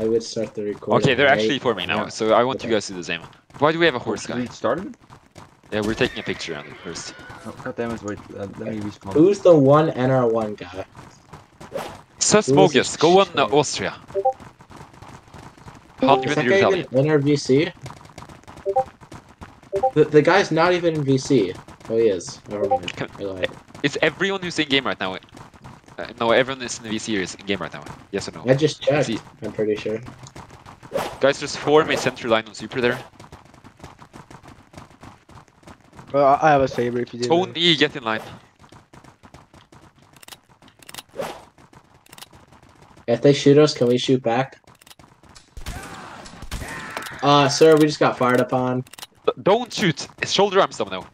I would start the recording. Okay, they're right? actually forming now, Yeah. so I want you guys to do the same. Why do we have a horse guy? started? Yeah, we're taking a picture on it first. Oh, God damn it, wait, uh, let me respawn. Who's the one NR1 guy? Sus Bogus, go on uh. Austria. Han Is that vinner guy even in VC? The, the guy's not even in VC. Oh, he is. Never mind. Can- I lied. Is everyone who's in game right now? Uh, no, everyone is in the VC is in game right now. Yes or no? I just checked. See. I'm pretty sure. Guys, just form a center line on Super there. Well, I I have a saber if you did. Tony, get in line. If they shoot us, can we shoot back? Uh, sir, we just got fired upon. D- Don't shoot! Shoulder arms down now.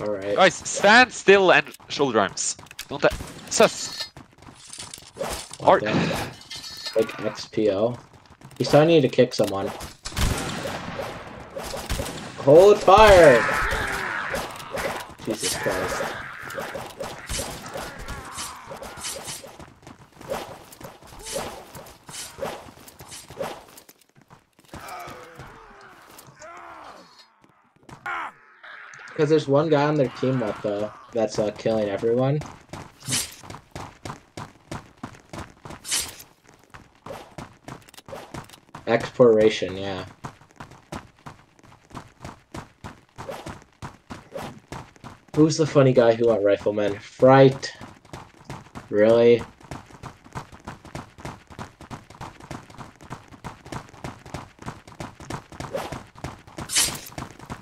Alright. Guys, stand still and shoulder arms. Don't that. Sus! Art. Like XPO. He's telling you to kick someone. Hold fire! Jesus Christ. Because there's one guy on their team that, uh, that's uh, killing everyone. Exploration, yeah. Who's the funny guy who went rifleman? Fright. Really?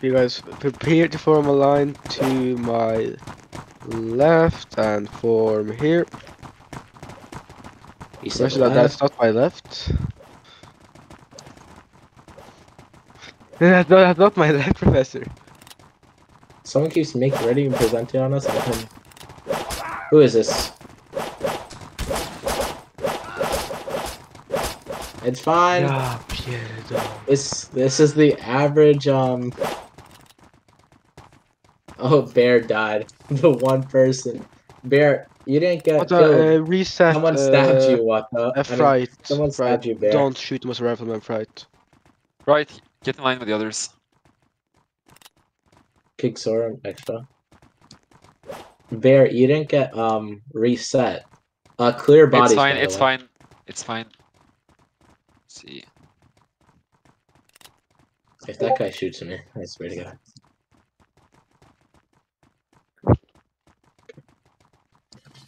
You guys prepare to form a line to my left and form here. Said Actually, that- that's not my left. That's not, that's not my left, Professor. Someone keeps making ready and presenting on us. Who is this? It's fine. Yeah, Piero. This this is the average um Oh Bear died. The one person. Bear, you didn't get What killed. uh, reset. Someone stabbed uh, you, what the A I mean, fright. someone stabbed fright. you, Bear. Don't shoot him as a rifleman, fright. Right, get in line with the others. Kick Sora extra. Bear, you didn't get um reset. Uh clear bodies. It's fine, it's way. fine. It's fine. Let's see. If that guy shoots me, I swear to God.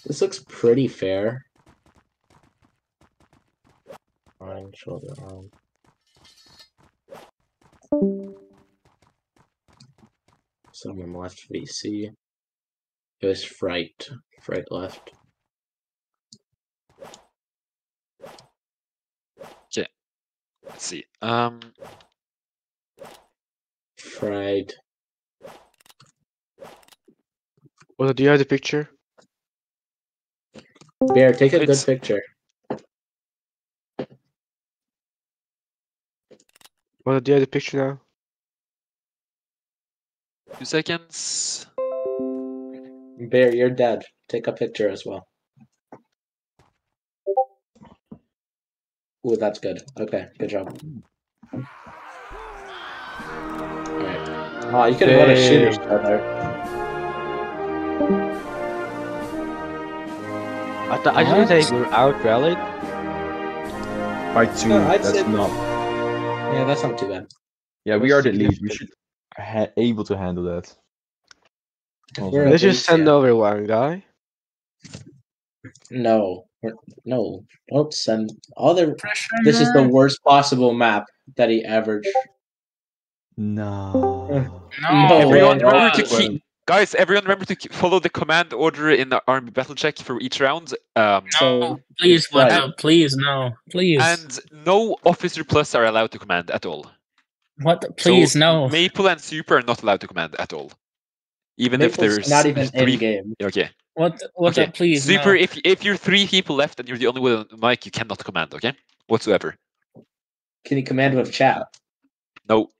This looks pretty fair. Arm, shoulder, arm. Someone left VC. It was Fright. Fright left. Let's see. Um, Fright. Well, do you have the picture? Bear, take a It's- good picture. Well, do you have the picture now? two seconds. Bear, you're dead. Take a picture as well. Ooh, that's good. Okay, good job. Alright. Oh, you could have won a shooter Dang. there. I, th- I didn't say we're out rallied. By two, No, I'd that's say- not. Yeah, that's not too bad. Yeah, we That's are the lead. We should ha- able to handle that. Also- Let's just send yeah. over one guy. No. we're- No. Don't send other This is the worst possible map that he ever No. No, Everyone no, remember to keep. Guys, everyone remember to follow the command order in the army battle check for each round. Um, No, please, it's what? right. uh, please, no, please. and no officer plus are allowed to command at all. what? Please, So no. Maple and Super are not allowed to command at all. Even if there's not even three. in game. Okay. What? What? okay. uh, please, Super. no. If if you're three people left and you're the only one on the mic, you cannot command. Okay. Whatsoever. Can you command with chat? No.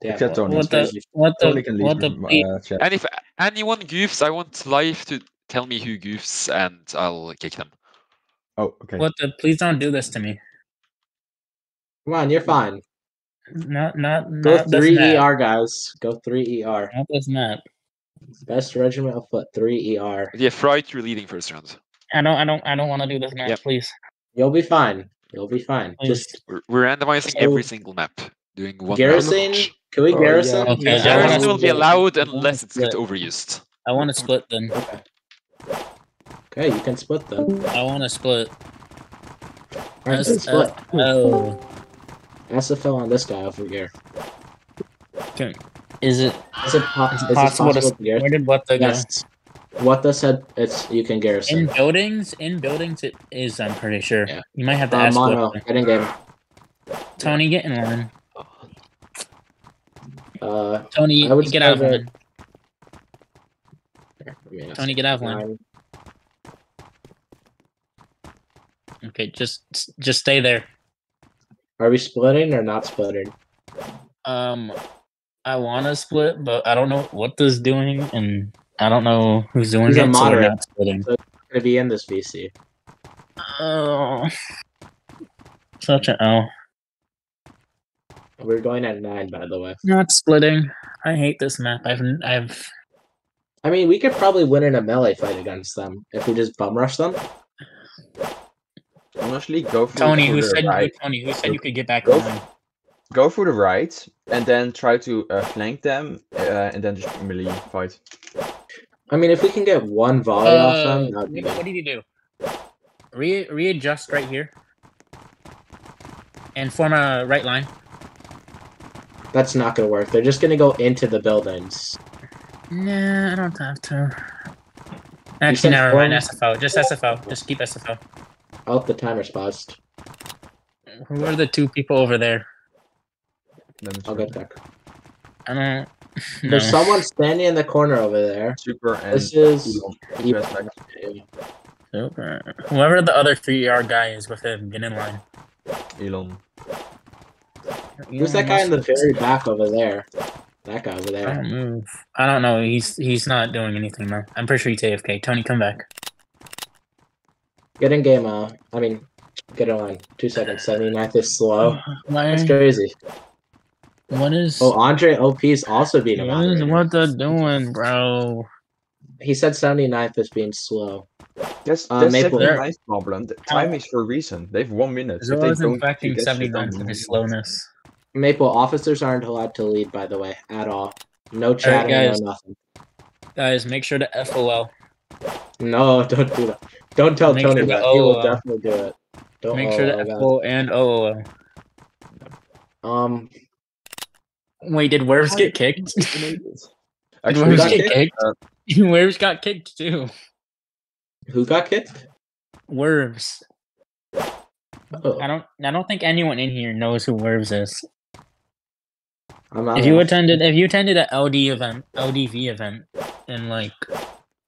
Damn, Except Tony. What the? What Tony the? can leave What the? from, uh, chat. And if anyone goofs, I want live to tell me who goofs, and I'll kick them. Oh, okay. What the? Please don't do this to me. Come on, you're fine. Not, not, Go not this three map. ER, guys. Go three ER. Not this map. Best regiment of foot, three ER. Yeah, Fright, you're leading first round. I don't, I don't, I don't want to do this map. Yep. Please. You'll be fine. You'll be fine. Please. Just We're, we're randomizing So- every single map, doing one garrison. each. Can we Oh, garrison? yeah. Okay, Yeah, Garrison will be allowed unless it's get split. overused. I want to split then. Okay. Okay, you can split them. I want to split. Alright, S- then split. uh, oh, SFL on this guy over here. Okay. is it, Is it, po- is is it it possible to? possible to Where garrison? did what the go? Yes. What the said it's you can garrison. In buildings, in buildings, it is. I'm pretty sure. Yeah. You might have to Uh, ask. mono, Whitney. get in game. Tony, get in line. Uh, Tony, I would get out of say that- line. let me ask Tony, get out of nine. Okay, just, just stay there. Are we splitting or not splitting? Um, I want to split, but I don't know what this doing, and I don't know who's doing He's a it. So we're moderate. not splitting. Gonna be in this VC. Oh, such an L. We're going at nine, by the way. Not splitting. I hate this map. I've, I've. I mean, we could probably win in a melee fight against them if we just bum rush them. Honestly, go for Tony, who the said right. Tony, who said you could get back Go on? Go for the right, and then try to uh, flank them, uh, and then just melee fight. I mean, if we can get one volley off them, that would be what, good. what did you do? Re- readjust right here, and form a right line. That's not gonna work. They're just gonna go into the buildings. Nah, I don't have to. said Actually, never mind. SFO. Just SFO. Just keep SFO. Oh, the timer's paused. Who are the two people over there? I'll get back. I don't. No. There's someone standing in the corner over there. super and This is Elon. Elon. Press back. Super. Whoever the other three R guy is with him, get in line. Elon. Who's that guy in the very back over there? That guy over there. I there. don't move. I don't know. He's he's not doing anything though. I'm pretty sure he's AFK. Tony, come back. Get in game. Uh, I mean, get in line. Two seconds. 79th is slow. Why? That's crazy. What is? Oh, Andre OP is also being a what is moderator. what they're doing, bro? He said 79th is being slow. That's Uh, that's Maple- a nice problem. The time is for a reason. They have one minute. If they Zora's don't infecting get shit 79 his slowness. Maple officers aren't allowed to lead, by the way, at all. No chatting, guys. no nothing. Guys, make sure to FOL. No, don't do that. Don't tell Make Tony sure to that. He will definitely do it. Don't Make sure to FOL and OOL. Um, Wait, did Werves get kicked? Did Actually, Werves got get kicked? Werves got kicked too. who got kicked? Werves. Oh, I don't. I don't think anyone in here knows who Werves is. If you attended, if you attended an LD event, LDV event, in like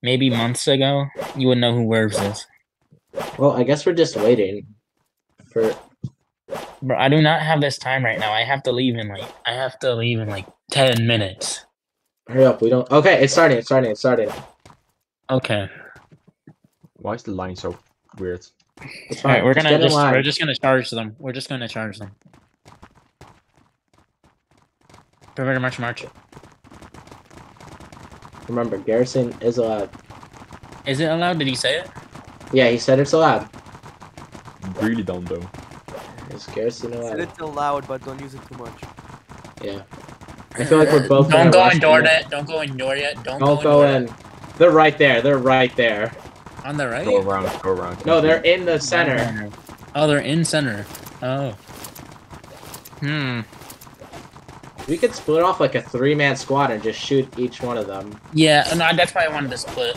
maybe months ago, you would know who Werves is. Well, I guess we're just waiting for. Bro, I do not have this time right now. I have to leave in like I have to leave in like ten minutes. Hurry up, we don't. Okay, it's starting. It's starting. It's starting. Okay. why is the line so weird? It's All right, fine. we're Just gonna just line. we're just gonna charge them. We're just gonna charge them. Prepare to march, march. Remember, Garrison is allowed. Is it allowed? Did he say it? Yeah, he said it's allowed. Really dumb though. Is Garrison Said allowed? it's allowed, but don't use it too much. Yeah. I feel like we're both. Don't go in door yet. Don't go in door yet. Don't, Don't go, go in. in. They're right there. They're right there. On the right. Go around, go around. No, they're in the center. Oh, they're in center. Oh. Hmm. We could split off like a three-man squad and just shoot each one of them. Yeah. No, that's why I wanted to split.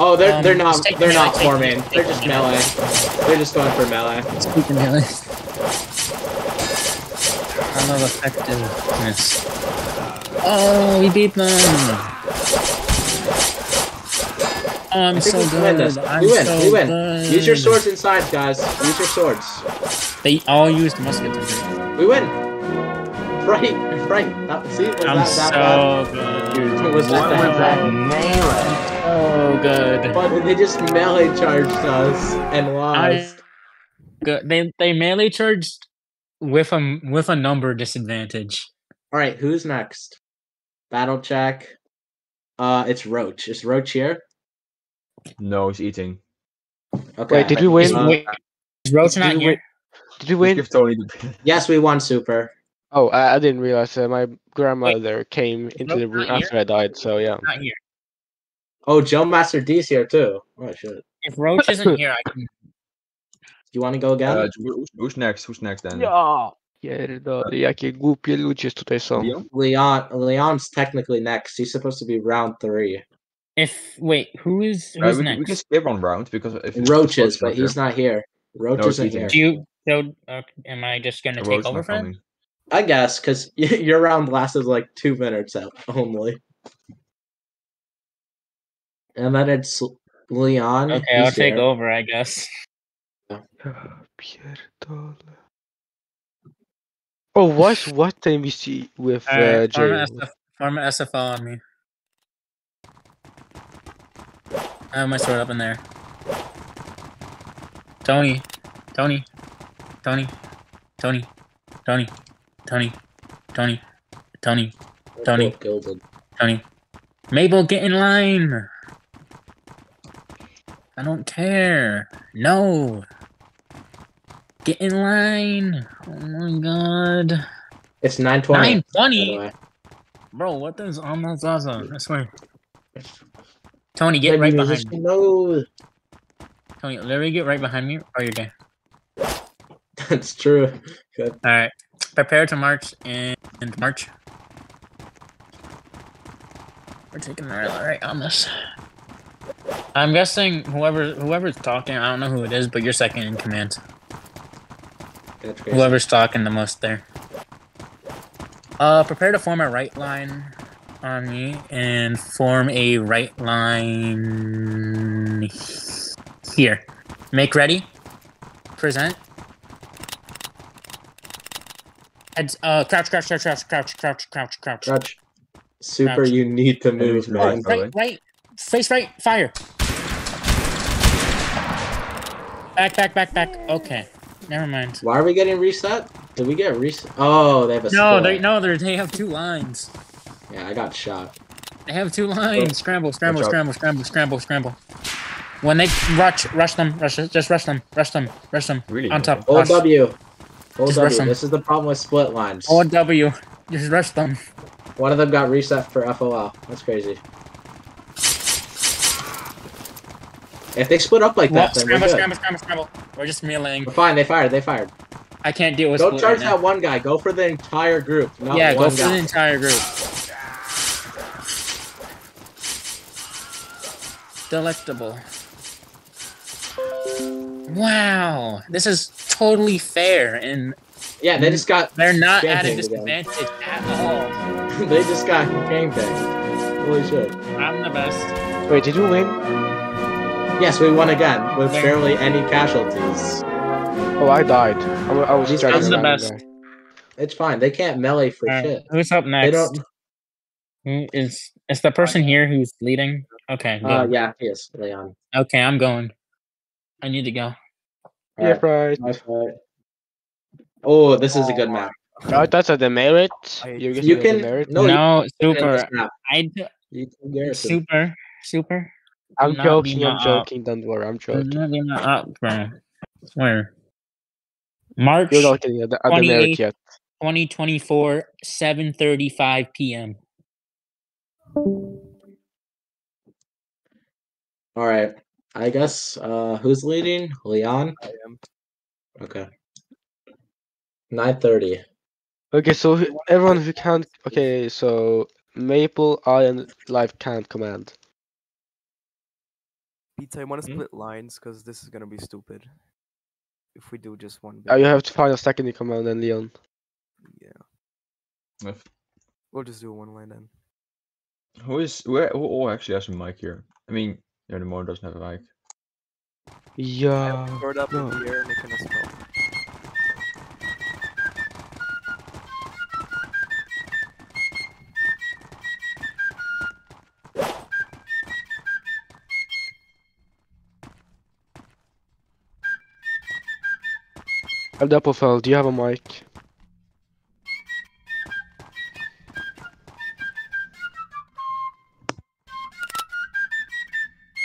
Oh, they're Um, they're not they're not forming. They're just melee. melee. They're just going for melee. Speaking melee. I love effectiveness. Oh, we beat them. Oh, I'm so we win good. I'm We win. so we win. good. Use your swords inside, guys. Use your swords. They all used musketry. We win. Right, right. That, see, was I'm that that bad? so good. Was that that bad? Oh, good. But they just melee charged us and lost. Good. They they melee charged with a with a number disadvantage. All right, who's next? Battle check. Uh, it's Roach. Is Roach here? No, he's eating. Okay. Wait, did we win? Uh, Wait, is Roach not here? Did you win? Give Tony the yes, we won. Super. Oh, I, I didn't realize uh, my grandmother came into the room not here. after I died. So yeah. Not here. Oh, Joe Master D's here too. Oh shit. If Roach isn't here, I can. You want to go again? uh, who's, who's next? Who's next then? Ja! Pierdolę, jakie głupie ludzie tutaj są. Leon? Leon. Leon's technically next. He's supposed to be round three. If wait, who is Uh, who's we, next? we can skip one round because if Roaches, Roach but he's not here. Roach No, he's isn't here. Do you? So, uh, am I just gonna take not over for him? I guess because your round lasted like two minutes out only. And then it's Leon. Okay, I'll he's take over. I guess. Ja pierdolę. Oh, what's what time we see with uh, Alright, farm, SF, farm SFL on me. I have my sword up in there. Tony, Tony, Tony, Tony, Tony, Tony, Tony, Tony, Tony. Tony. Maple, get in line. I don't care. No. Get in line. Oh my god. It's nine twenty. Nine twenty. Bro, what does Zaza? I swear. Tony, get right behind me. No, Tony, literally get right behind me or you're dead. that's true. Good. Alright. Prepare to march and, and march. We're taking the right, right on this. I'm guessing whoever whoever's talking, I don't know who it is, but you're second in command. That's crazy. Whoever's talking the most there. Uh, prepare to form a right line on me and form a right line here. Make ready. Present. Heads. Uh, crouch, crouch, crouch, crouch, crouch, crouch, crouch, crouch. Crouch. Super, Crouch. you need to move, Enemies man. right. Right, right. Face right. Fire. Back, back, back, back. Okay. Never mind. Why are we getting reset? Did we get reset? Oh, they have a No, split. they no, they they have two lines. Yeah, I got shot. They have two lines. Scramble, scramble, scramble, scramble, scramble, scramble. When they rush, rush them, rush, just rush them, rush them, rush them. Really? On top. Hold Rush. W. Hold Just W. This is the problem with split lines. Hold W. Just rush them. One of them got reset for FOL. That's crazy. If they split up like Well, that, then we're scramble, good. scramble, scramble, scramble. We're just meleeing. We're fine. They fired. They fired. I can't deal with Don't charge right now. that one guy. Go for the entire group. Not yeah, go for guy. the entire group. Delectable. Wow, this is totally fair, and Yeah, they just got they're not at a Gangbanged again. disadvantage at all. they just got gangbanged. Holy shit. I'm the best. Wait, did you win? Yes, we won again with barely any casualties. Oh, I died. I, I was These trying guys to are the run best. It's fine. They can't melee for Alright, shit. Who's up They next? don't. Who is is the person here who's leading? Okay, good. Uh, yeah, he is Leon. Okay, I'm going. I need to go. Yeah, Alright, right. my. Oh, this is a good map. Oh, that's a demerit. I- You're You can demerit. no, no, can super. map. I d- You can garrison. super super. I'm not joking. I'm up. joking. Don't worry. I'm joking. Not being up, bro. Swear. March You're not getting a, de- a 28. demerit yet. 2024, 7:35 p.m. All right. I guess uh who's leading? Leon. I am. Okay. Nine thirty. Okay, so everyone who can't. Okay, so Maple, I, and Life can't command. Pizza, I want to split lines because this is gonna be stupid. If we do just one. Big you have to find a second in command and Leon. Yeah, If- we'll just do one line then. Who is where? Who, who actually has a mic here? I mean, yeah, the Mo doesn't have a mic. Yeah. Throw it up no. in the air and it can spell. Doppelfell, do you have a mic?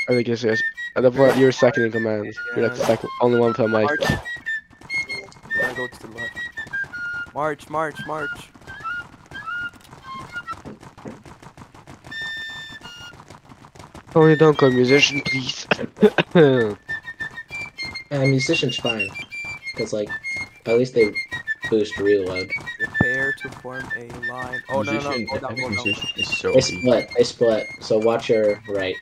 I think it's yes. Doppelfell, you're second in command. You're like the second, only one with a mic. March. Gotta go to the left. March, march, march. Oh, only don't call musician, please. And uh, musician's fine, because like at least they boost reload. Prepare to form a line. Oh no no no! Musician- Go I down, think go down. musician is so They split. They split. So watch your right.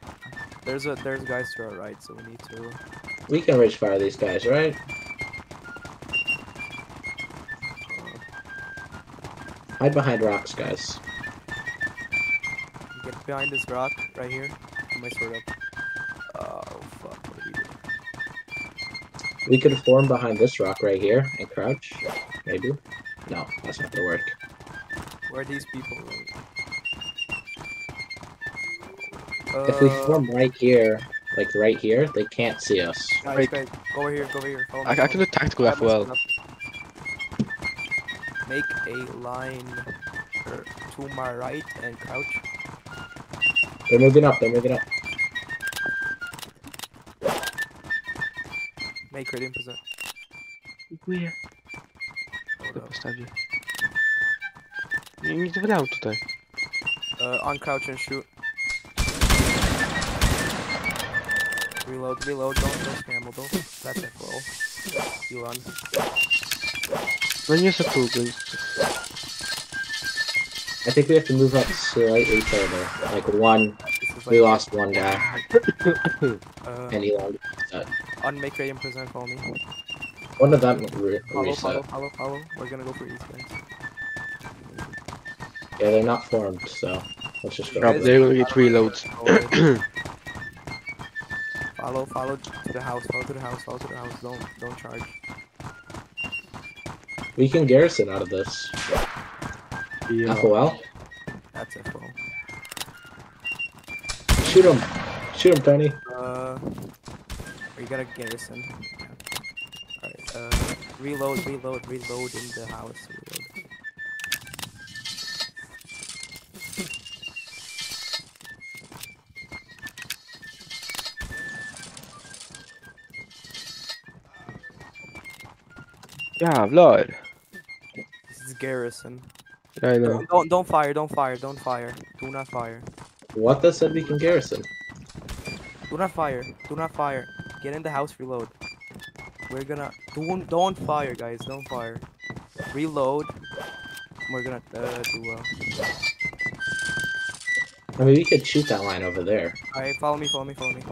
There's a there's guys to our right, so we need to. We can reach fire these guys, right? Hide behind rocks, guys. get behind this rock right here. Put my sword up. We could form behind this rock right here and crouch. Maybe. No, that's not gonna work. Where are these people? If we Uh, form right here, like right here, they can't see us. guys, Wait. guys, go over here, go over here. Follow me, I, I can me. do tactical Grab as well. Make a line er, to my right and crouch. They're moving up. They're moving up. Make ready. Dziękuję. Hold To postawię. Nie, nie wybrałem tutaj. Uh, on crouch and shoot. Reload, reload, don't, don't scramble, don't. That's it, bro. You run. No nie za tu, więc... I think we have to move up slightly further. Like one. This We lost one guy, uh, and he lost. On make ready and present, follow me. One of them re- Follow, reset. follow, follow, follow. We're gonna go for these guys. Yeah, they're not formed, so let's just go. Yeah, they're gonna get reloads. follow, follow to the house, follow to the house, follow to the house. Don't, don't charge. We can garrison out of this. Yeah. FOL. That's it, bro. Shoot him. Shoot him, Tony. Uh, we gotta garrison. Yeah. Alright, uh, reload, reload, reload in the house. Reload. Jävlar! This is garrison. I know. Don't, don't, don't fire, don't fire, don't fire. Do not fire. What does that said we can garrison. Do not fire. Do not fire. Get in the house, reload. We're gonna don't don't fire, guys. Don't fire. Reload. We're gonna uh, do. Uh... I mean, we could shoot that line over there. All right, follow me, follow me, follow me.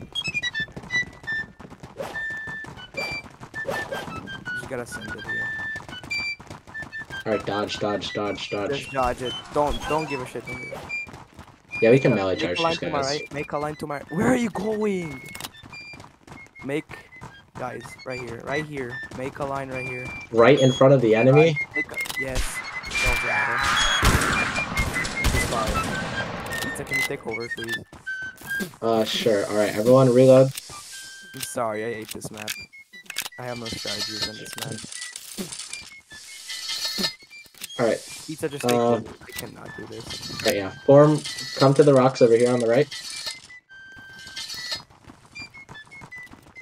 Just gotta send it here. All right, dodge, dodge, dodge, dodge. Just dodge. it. Don't don't give a shit. Don't give a Yeah, we can melee make charge a line these to my guys. right. Make a line to my. Where are you going? Make, guys, right here, right here. Make a line right here. Right in front of the enemy. A, yes. Don't matter. Just fire. Pizza, can you take over, please? Uh, sure. All right, everyone, reload. I'm sorry, I hate this map. I have no strategies on this map. All right, Pizza, just Uh. I cannot do this. okay, yeah. Form. Come to the rocks over here on the right.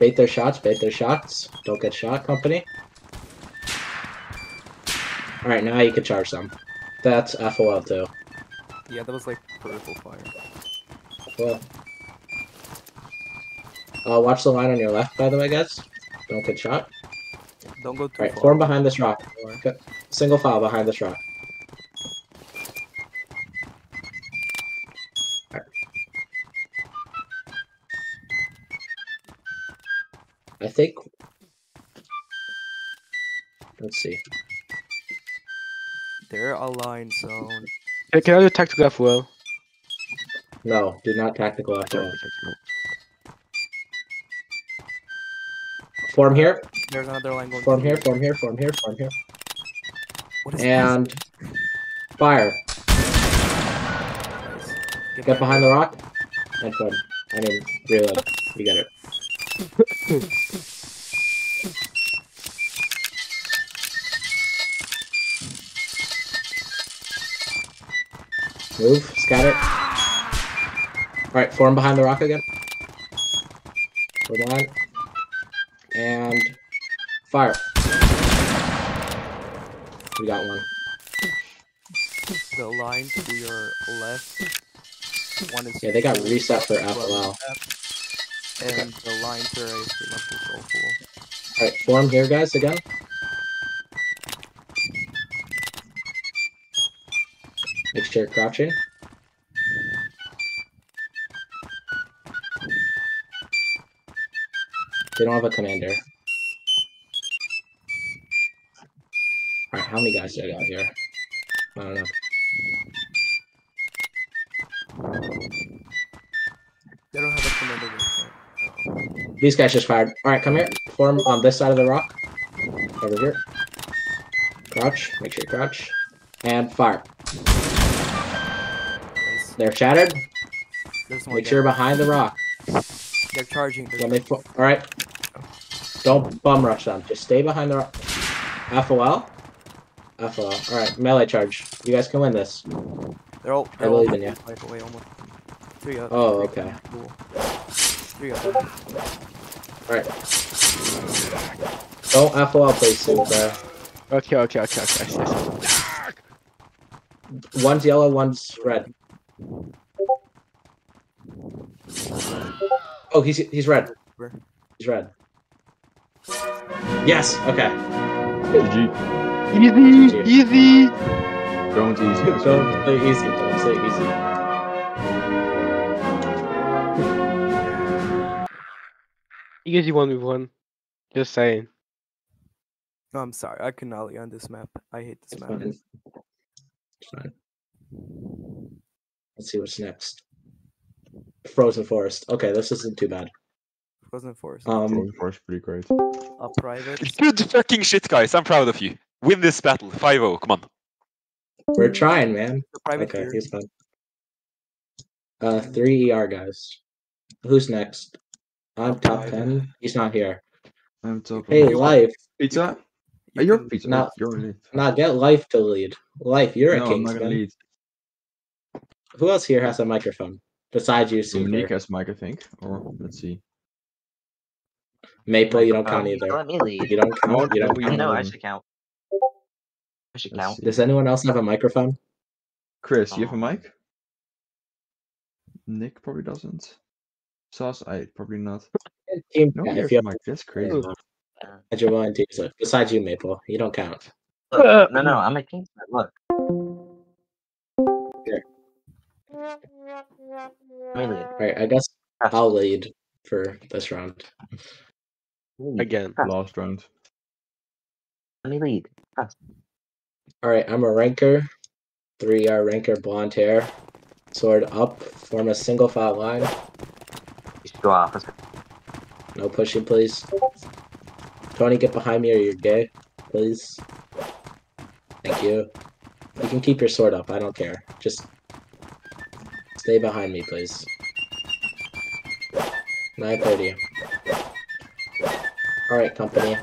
Bait their shots. Bait their shots. Don't get shot, company. All right, now you can charge them. That's FOL too. Yeah, that was like purple fire. Well. Uh, watch the line on your left, by the way, guys. Don't get shot. Don't go too Alright, far. form behind this rock. Single file behind this rock. They're zone. Hey, can I do tactical as well? No, do not tactical after. Form here, There's another line going. form here, form here, form here, form here. What is this? And fire. Nice. Get behind the rock and form. I mean, reload. You get it. Move. Scatter. Alright, form behind the rock again. Form on. And fire. We got one. The line to your left. One is Yeah, they got reset for is left, And the line to right is pretty much all full. Alright, form here, guys, again. Make sure you're crouching. They don't have a commander. Alright, how many guys do I got here? I don't know. They don't have a commander. No. These guys just fired. Alright, come here. Form on this side of the rock. Over here. Crouch. Make sure you crouch. And fire. Nice. They're shattered. There's Make there. sure behind the rock. They're charging. They're When they all right. Don't bum rush them. Just stay behind the rock. FOL. FOL. All right. Melee charge. You guys can win this. They're all. I They're all believe in ya. Wipe away almost. Three up. Oh, three okay. Cool. Three of. All right. Don't FOL, please, Sue. There. Okay, okay, okay, okay. I see, I see. One's yellow. One's red. Oh, he's he's red. He's red. Yes. Okay. GG. Easy, GG. easy. Don't easy. this one. Don't play easy. Don't say easy. Easy one with one. Just saying. No, I'm sorry. I can ollie on this map. I hate this It's map. fine. It's fine. Let's see what's next. Frozen Forest. Okay, this isn't too bad. Frozen Forest. Um, Frozen Forest pretty great. A private. Good fucking shit, guys. I'm proud of you. Win this battle. 5-0. Come on. we're trying, man. Private Okay, here. he's fine. Uh, three ER guys. Who's next? I'm top ten. He's not here. I'm top. Hey, of- life. pizza. You Hey, you're can- pizza. Not, You're lead. Nah, get life to lead. Life, you're no, a I'm not gonna lead. Who else here has a microphone besides you, Dominique Super? has mic, I think. Or let's see. Maple, you don't Um, count either. Let me lead. You don't count. You don't we I count. know I should count. I should count. Does anyone else have a microphone? Chris, you have a Oh. mic? Nick probably doesn't. Sauce, I probably not. Team No, chat, you if have you a mic. That's crazy. Ooh. if you're willing to use it. Besides you, Maple, you don't count. Look, no, no, I'm a king. Look. Let me lead. All right, I guess I'll lead for this round. Lead. Again. Last round. Let me lead. All right, I'm a ranker, three R ranker, blonde hair, sword up, form a single file line. Go off. No pushing, please. Tony, get behind me or you're gay, please. Thank you. You can keep your sword up. I don't care. Just stay behind me, please. 9:30. All right, company.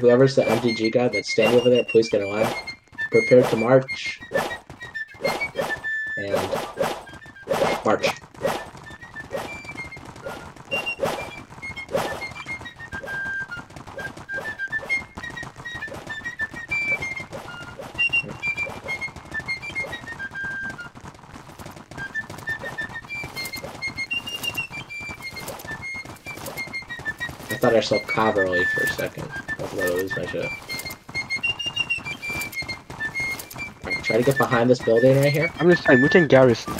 Whoever's the MDG guy that's standing over there, please get in line. Prepare to march. And march. I thought I saw Cavalry for a second. I was about to lose my shit. Alright, try to get behind this building right here. I'm just saying, we can garrison.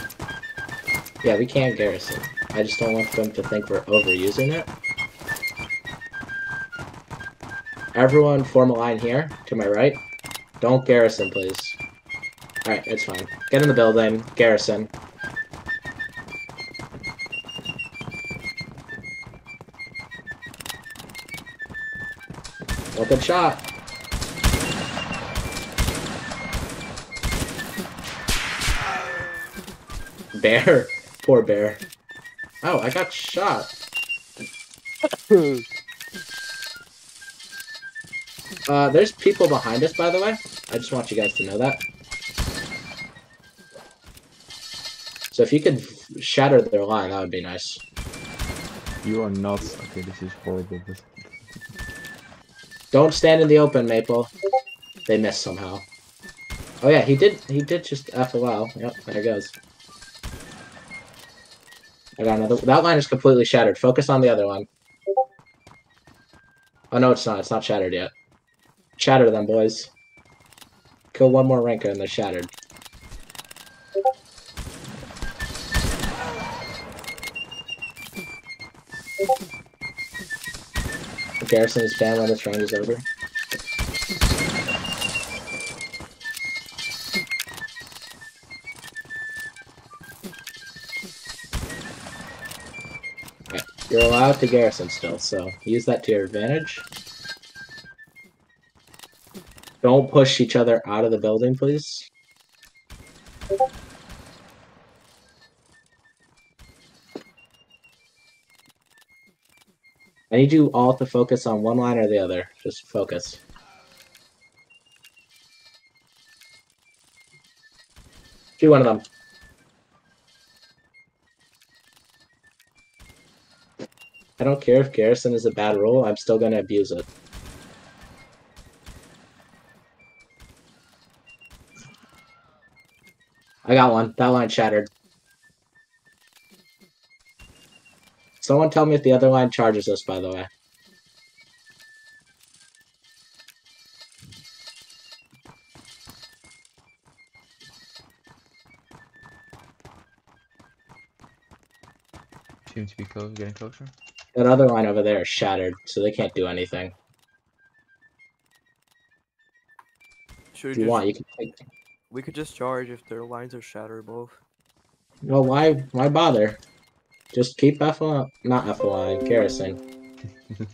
Yeah, we can garrison. I just don't want them to think we're overusing it. Everyone form a line here, to my right. Don't garrison, please. Alright, it's fine. Get in the building, garrison. Good shot. Bear. Poor bear. Oh, I got shot. Uh, there's people behind us, by the way. I just want you guys to know that. So if you could shatter their line, that would be nice. You are nuts. Okay, this is horrible, but Don't stand in the open, Maple. They missed somehow. Oh yeah, he did. He did just FOL. Yep, there it goes. I got another. That line is completely shattered. Focus on the other one. Oh no, it's not. It's not shattered yet. Shatter them, boys. Kill one more ranker and they're shattered. Garrison is fan when this round is over. You're allowed to garrison still, so use that to your advantage. Don't push each other out of the building, please. I need you all to focus on one line or the other. Just focus. Shoot one of them. I don't care if Garrison is a bad rule, I'm still gonna abuse it. I got one. That line shattered. Someone tell me if the other line charges us, by the way. Seems to be close, getting closer. That other line over there is shattered, so they can't do anything. Should If we you just, want, you can take. we could just charge if their lines are shattered both. Well, why? Why bother? Just keep line, not F line, Garrison.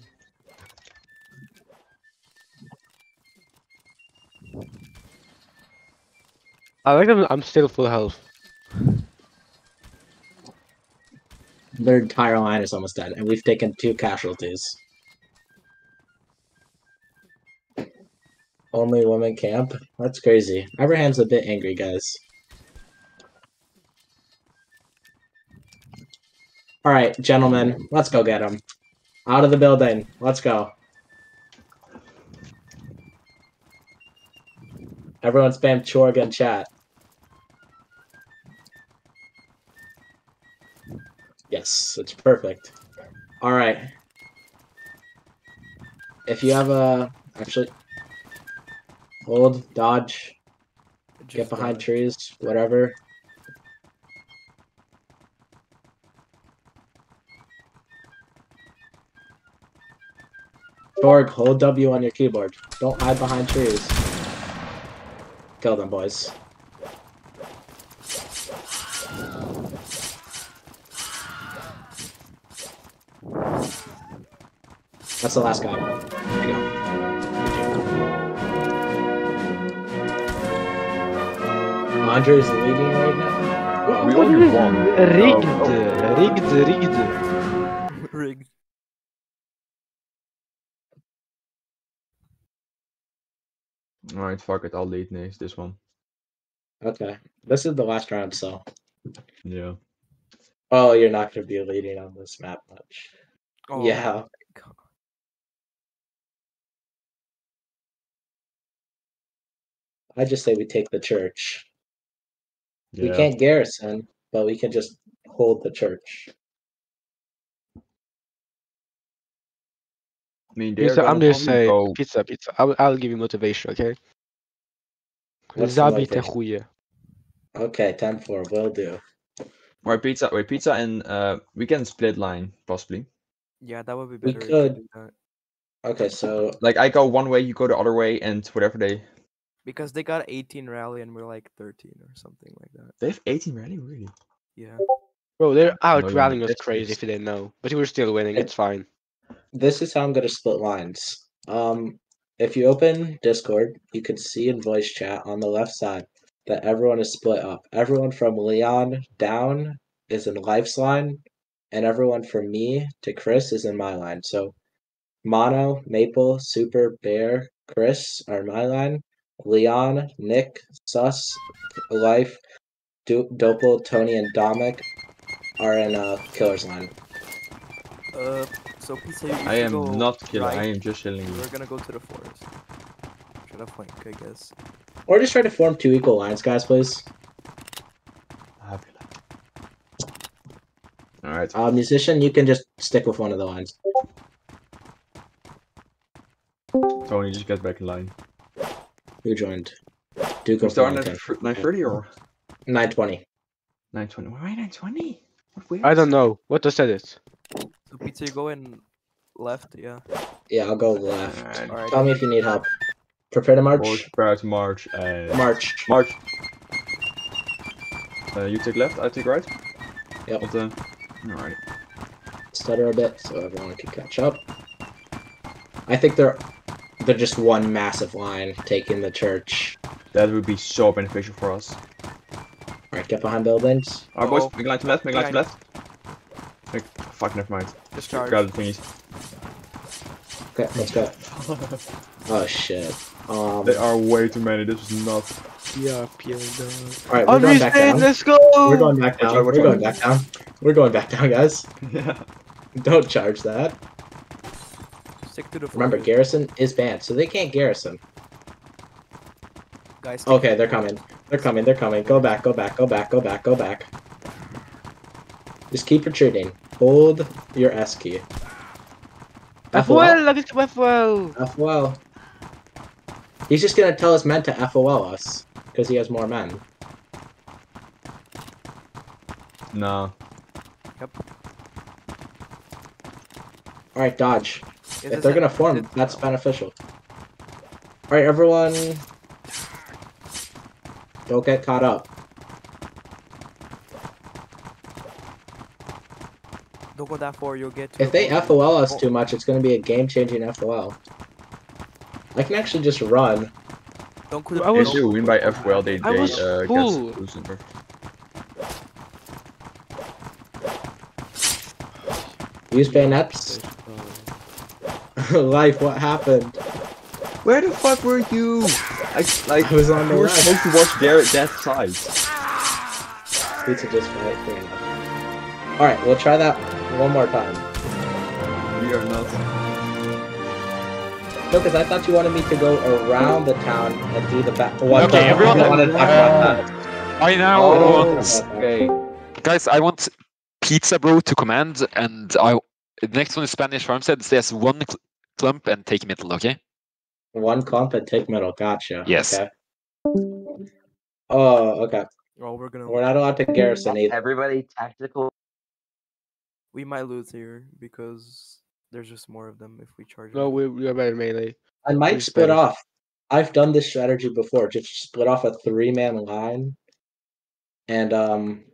I like them. I'm still full health. Their entire line is almost dead, and we've taken two casualties. Only woman camp? That's crazy. Abraham's a bit angry, guys. Alright, gentlemen, let's go get him. Out of the building. Let's go. Everyone spam Chorg in chat. Yes, it's perfect. Alright. If you have a... Actually... Hold, dodge, get behind trees, whatever. Torg, hold W on your keyboard. Don't hide behind trees. Kill them, boys. That's the last guy. There you go. Andre is leading right now. We only won. Rigged, Oh, rigged, rigged. Alright, fuck it, I'll lead next this one. Okay, this is the last round, so. Yeah. Oh, you're not going to be leading on this map much. Oh, yeah. God. I just say we take the church. We can't garrison, but we can just hold the church. Mean, they're Pizza, I'm just probably saying, go- pizza, pizza. I'll, I'll give you motivation, okay? What's the Zabij te motivation? goeie. Okay, 10 4, will do. Wait, pizza. Wait, pizza, and uh, we can split line possibly. Yeah, that would be We better. if could. Okay, so Like I go one way, you go the other way, and whatever they Because they got 18 rally and we're like 13 or something like that. they have 18 rally really. Yeah. Bro, they're out you rallying us crazy if you didn't know. But we're still winning, it's fine. This is how I'm going to split lines. Um, if you open Discord, you can see in voice chat on the left side that everyone is split up. Everyone from Leon down is in Life's line, and everyone from me to Chris is in my line. So, Mono, Maple, Super, Bear, Chris are my line. Leon, Nick, Sus, Life, Du- Dopal, Tony, and Dominic are in uh, killer's line. Uh, so pizza. You, you I am go not killing. right. I am just killing you. We're gonna go to the forest. Should I flank? I guess. Or just try to form two equal lines, guys, please. All right. Uh, musician, you can just stick with one of the lines. Tony, just get back in line. Who joined? Duke We're of starting at nine thirty or 920. nine twenty. Why nine twenty? I don't know. What does that is? So pizza, you go in left. Yeah. Yeah, I'll go left. Alright. All right. Tell me if you need help. Prepare to march. March, prepare to march. Uh, March. March. Uh, you take left, I take right. Yep. What the? Alright. Stutter a bit so everyone can catch up. I think they're they're just one massive line taking the church. That would be so beneficial for us. Alright, get behind buildings. Alright, boys, Uh-oh. make a line to left, make a line to Behind. left. Make, fuck, never mind. Discharge. Grab the thingies. Okay, let's go. Oh shit. Um There are way too many. This is not. Yeah, Pierre. Alright, we're going back down. let's go! We're going back Which down. one, We're going back down. We're going back down, guys. yeah. Don't charge that. Stick to the. Remember, forest. garrison is banned, so they can't garrison. Guys. Okay, they're coming. They're coming. They're coming. Go back. Go back. Go back. Go back. Go back. Just keep retreating. Hold your S key. FOL, lagis ko FOL! FOL. He's just gonna tell his men to FOL us because he has more men. No. Yep. All right, dodge. Is if they're gonna form, it- that's beneficial. All right, everyone. Don't get caught up. Don't go that far. You'll get. To If the they. FOL us Oh, too much, it's gonna be a game-changing FOL. I can actually just run. Don't go. I If was- they win by FWL, they, I they was uh, full. get loosened. Use bayonets. Life, what happened? Where the fuck were you? I, like, I was on the you were left. supposed to watch their Death side. Pizza just right fair enough. Alright, we'll try that one more time. We are not. No, because I thought you wanted me to go around the town and do the back. What Okay, the- everyone- I wanted to talk about uh, that. I now Oh, want Okay. guys. I want Pizza Bro to command, and I the next one is Spanish Farmstead. Says one cl- clump and take middle. Okay. One clump and take middle. Gotcha. Yes. Okay. Oh, okay. Oh, we're gonna. We're not allowed to garrison either. Everybody tactical. We might lose here because there's just more of them if we charge. No, we, we are better melee. I might Who's split better? off. I've done this strategy before. Just split off a three-man line, and um,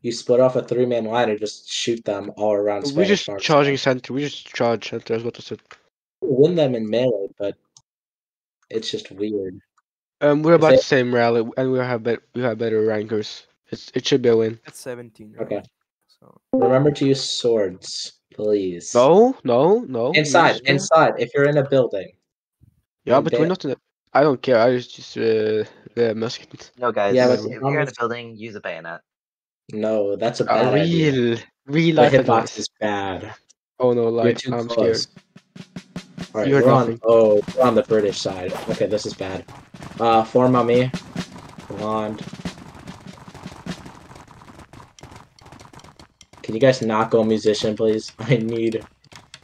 you split off a three-man line and just shoot them all around. We Spanish just Farmstead. charging center. We just charge center. That's what I said. win them in melee, but it's just weird. Um, we're about they- the same rally, and we have better we have better rankers. It's it should be a win. That's 17. Right? Okay. So Remember to use swords, please. No, no, no. Inside, use- inside. If you're in a building. Yeah, in but we're not in. A, I don't care. I just just uh, the musket. No, guys. Yeah, if you're in a building, use a bayonet. No, that's a bad idea. real, real life hitbox advice. is bad. Oh no, You're too I'm close. scared. All right, You heard we're on. Oh, we're on the British side. Okay, this is bad. Uh, form on me. Blonde. Can you guys not go musician, please? I need.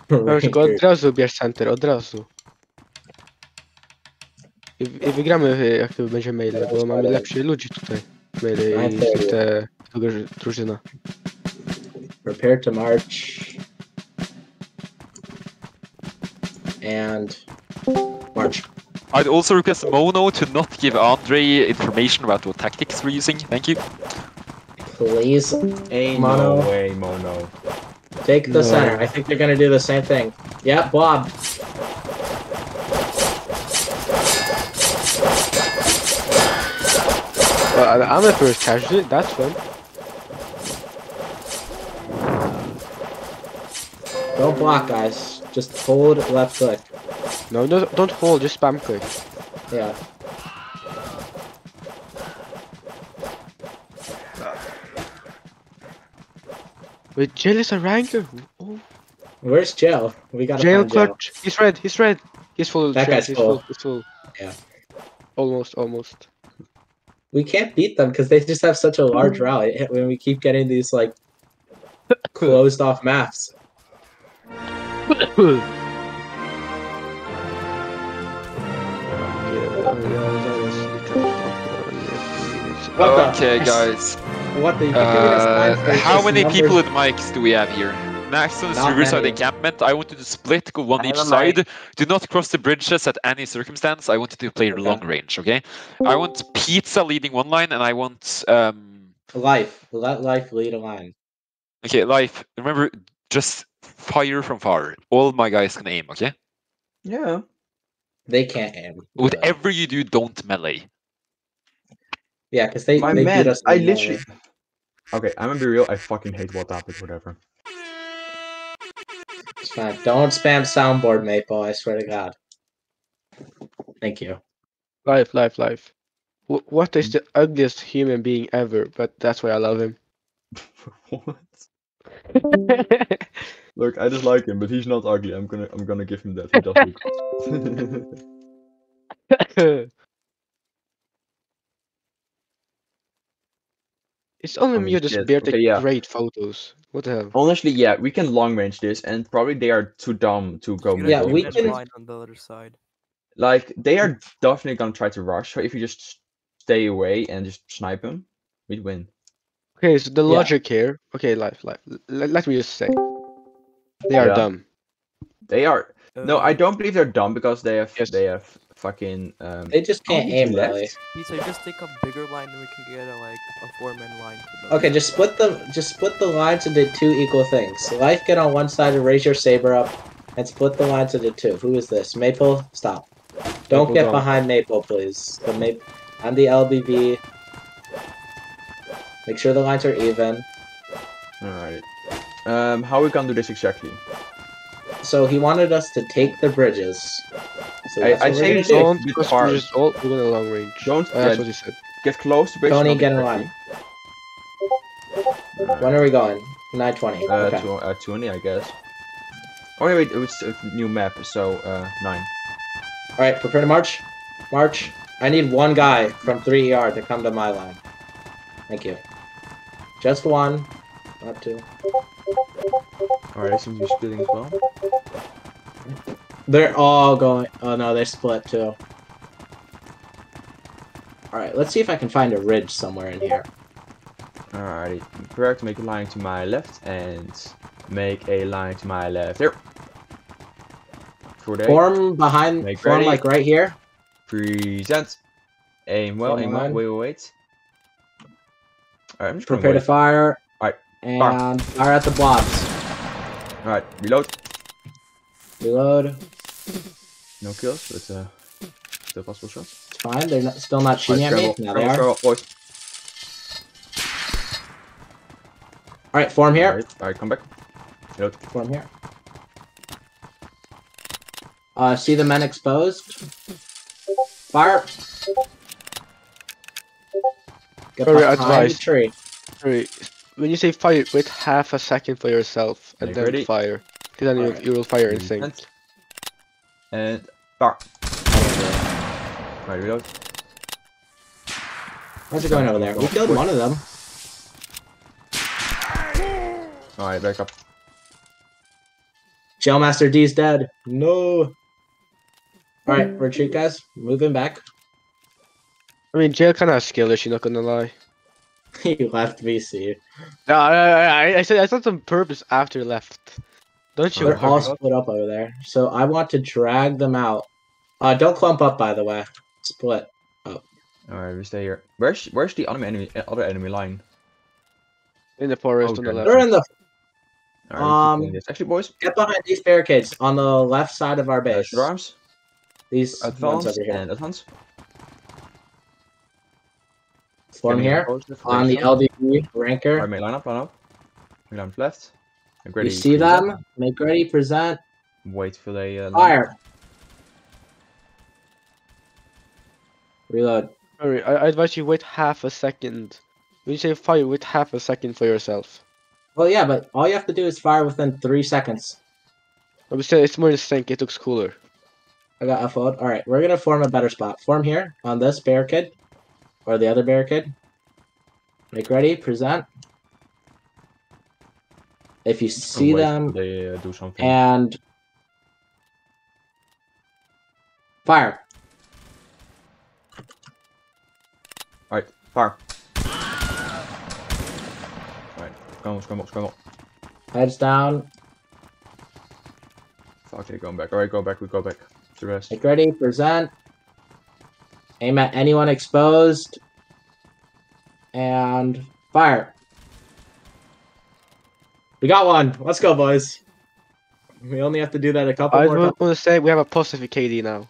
Tylko ranger. od razu bierz center, od razu. I, I wygramy y, jak to będzie maile, bo mamy lepszych ludzi tutaj. Maile i Najpierw. te druży- drużyna. Prepare to march. And march. I'd also request Mono to not give Andre information about what tactics we're using. Thank you. Please Ain't Mono. no way, Mono. take the No. center. I think they're gonna do the same thing. Yeah, Bob. Well, I- I'm the first casualty, that's fun. Don't block, guys. Just hold left click. No, no, don't hold, just spam click. Yeah. Wait, Jail is a ranker. Oh, Where's Jail? We gotta jail find Jail. clutch. He's red. He's red. He's full. That Jail, guy's he's full. He's full. Yeah. Almost, almost. We can't beat them because they just have such a large mm. rally. When we keep getting these like closed off maps. Okay, oh, guys. What the? you can give me this line Uh, for how many numbers- people with mics do we have here? Maximum Not Riverside many. encampment. I want to split, go one I each have a mic. side. Do not cross the bridges at any circumstance. I want to play Okay. long range, okay? I want pizza leading one line, and I want um. Life. Let life lead a line. Okay, life. Remember, just fire from far. All my guys can aim, okay? Yeah. They can't aim. Whatever you do, don't melee. Yeah, because they, My they man, beat us. I in, literally. Okay, I'm gonna be real. I fucking hate what but whatever. It's fine. Don't spam soundboard, Maple. I swear to God. Thank you. Life, life, life. Wh- What is hmm. the ugliest human being ever? But that's why I love him. what? Look, I just like him, but he's not ugly. I'm gonna, I'm gonna give him that. He does look. It's only I me mean, who just shit, bear okay, yeah. great photos. What the hell? Honestly, yeah, we can long range this, and probably they are too dumb to go. You're Yeah, we can- blind on the other side. Like they are definitely gonna try to rush. So if you just stay away and just snipe them, we'd win. Okay, so the Yeah. logic here. Okay, life, life. l- let me just say, they are Yeah. dumb. They are. No, I Uh, don't believe they're dumb because they have Yes. they have fucking um. They just can't many aim left? really. Pizza, just take a bigger line and we can get a, like a four-man line. for them. Okay, just split the just split the lines into two equal things. Life get on one side and raise your saber up, and split the lines into two. Who is this? Maple, stop. Don't Maple, get don't. behind Maple, please. The Maple, I'm the LBV. Make sure the lines are even. Alright. Um, how we gonna do this exactly? So he wanted us to take the bridges. So I- that's I say gonna do. don't- Don't because far. we're just all we're gonna long range. Don't- Uh, that's what he said. Get close to bridge. Tony, not get in line. When are we going? 920. Uh, okay. to, uh, 20, I guess. Oh wait, wait, it was a new map, so uh, nine. Alright, prepare to march. March. I need one guy from 3ER to come to my line. Thank you. Just one. Not two. Alright, I be splitting as well. They're all going. Oh no, they're split too. Alright, let's see if I can find a ridge somewhere in here. Alrighty, prepare to make a line to my left and make a line to my left. There. For Form behind. Make form ready. like right here. present. Aim well, Form aim well. Wait, wait, wait. Alright, I'm just Prepare to fire. Alright, And fire at the blobs. Alright, reload. Reload. No kills, but uh, still possible shots. It's fine. They're not, still not shooting Alright, at me. Now they are. scramble, boys. Alright, form here. Alright, alright, come back. Reload. Form here. Uh, see the men exposed? Fire! Get Very behind the advised. tree. Sorry, when you say fire, wait half a second for yourself and Make then ready. fire. Because then you, Alright. you will fire in Present. sync. And fire. Uh, Alright, reload. How's it going over there? We killed one of them. Alright, back up. Jailmaster D's dead. No. Alright, retreat guys. Moving back. I mean, jail kind of has skill issue, not gonna lie. he left VC. No, I, I, I said I thought on purpose after left. Don't you? They're all split up over there. So I want to drag them out. Uh, don't clump up, by the way. Split. Up. Alright, we stay here. Where's where's the enemy, enemy other enemy line? in the forest on the left. They're in the. Alright, we keep Um. Actually, boys, Get behind these barricades on the left side of our base. shoot arms, These ones advance, over here. and advance. Form here on the shot. LDP ranker. Alright, mate, line up, line up. We line up left. Make You ready, see present. them? Make ready, present, Wait for the uh, fire. Reload. Sorry, I, I advise you wait half a second. When you say fire, wait half a second for yourself. Well, yeah, but all you have to do is fire within three seconds. I'm saying it's more the stink. It looks cooler. I got FO'd. All right, we're gonna form a better spot. Form here on this barricade, or the other barricade. Make ready. Present. If you see them They uh, do something. and fire. Alright, fire. Alright, come on, come on, come on. Heads down. Fuck, they're going back. Alright, go back, we go back. To rest. Make ready. Present. Aim at anyone exposed. And fire. We got one. Let's go, boys. We only have to do that a couple I more was times. going to say we have a positive KD now.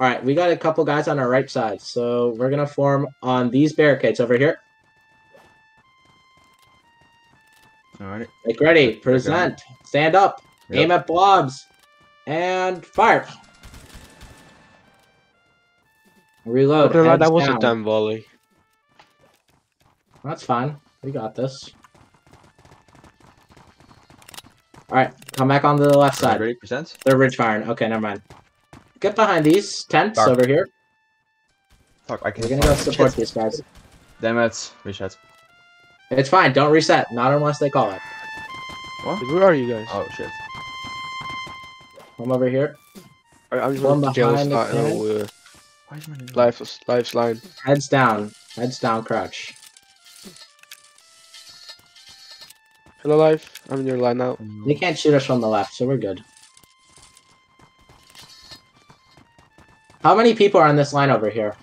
All right, we got a couple guys on our right side, so we're gonna form on these barricades over here. Alright. Make ready, present, stand up, aim at blobs, and fire. Reload. Okay, heads that was a damn volley. That's fine. We got this. All right, come back onto the left side. ready, present. They're ridge firing. Okay, never mind. Get behind these tents Dark. over here. Fuck, I can We're can't gonna go support Shit. these guys. Damn it. Reset. It's fine. Don't reset. Not unless they call it. What? Where are you guys? Oh shit. Come over here. I, I'm just One going to jail behind the cannon. uh, Why is my name? life, life line. Heads down. Heads down. Crouch. Hello, life. I'm in your line now. They can't shoot us from the left, so we're good. How many people are on this line over here?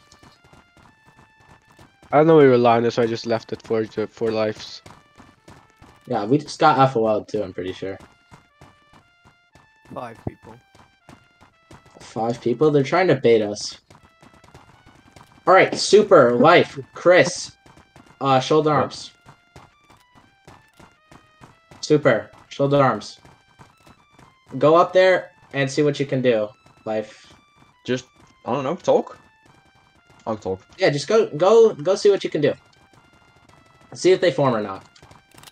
I don't know where your line is, so I just left it for the four lives. Yeah, we just got FOL too, I'm pretty sure. Five people. Five people? They're trying to bait us. Alright, Super, Life, Chris, uh, shoulder arms. Super, shoulder arms. Go up there and see what you can do, Life. Just, I don't know, talk? I'll talk. Yeah, just go, go, go see what you can do. See if they form or not.